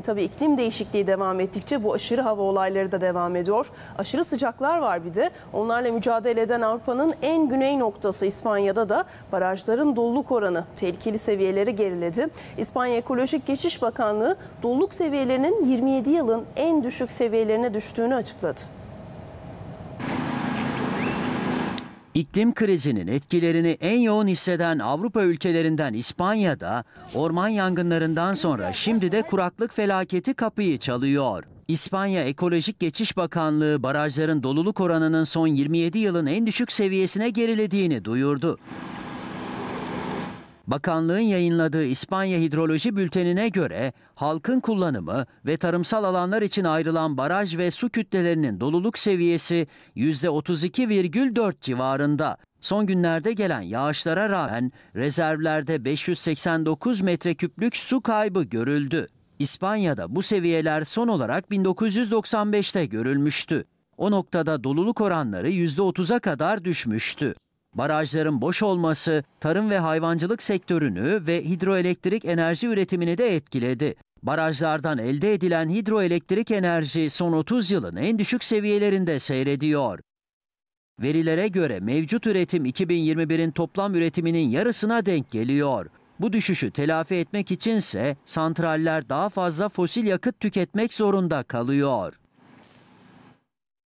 Tabii iklim değişikliği devam ettikçe bu aşırı hava olayları da devam ediyor. Aşırı sıcaklar var bir de. Onlarla mücadele eden Avrupa'nın en güney noktası İspanya'da da barajların doluluk oranı tehlikeli seviyelere geriledi. İspanya Ekolojik Geçiş Bakanlığı doluluk seviyelerinin 27 yılın en düşük seviyelerine düştüğünü açıkladı. İklim krizinin etkilerini en yoğun hisseden Avrupa ülkelerinden İspanya'da orman yangınlarından sonra şimdi de kuraklık felaketi kapıyı çalıyor. İspanya Ekolojik Geçiş Bakanlığı barajların doluluk oranının son 27 yılın en düşük seviyesine gerilediğini duyurdu. Bakanlığın yayınladığı İspanya Hidroloji Bülteni'ne göre halkın kullanımı ve tarımsal alanlar için ayrılan baraj ve su kütlelerinin doluluk seviyesi %32,4 civarında. Son günlerde gelen yağışlara rağmen rezervlerde 589 metreküplük su kaybı görüldü. İspanya'da bu seviyeler son olarak 1995'te görülmüştü. O noktada doluluk oranları %30'a kadar düşmüştü. Barajların boş olması tarım ve hayvancılık sektörünü ve hidroelektrik enerji üretimini de etkiledi. Barajlardan elde edilen hidroelektrik enerji son 30 yılın en düşük seviyelerinde seyrediyor. Verilere göre mevcut üretim 2021'in toplam üretiminin yarısına denk geliyor. Bu düşüşü telafi etmek içinse santraller daha fazla fosil yakıt tüketmek zorunda kalıyor.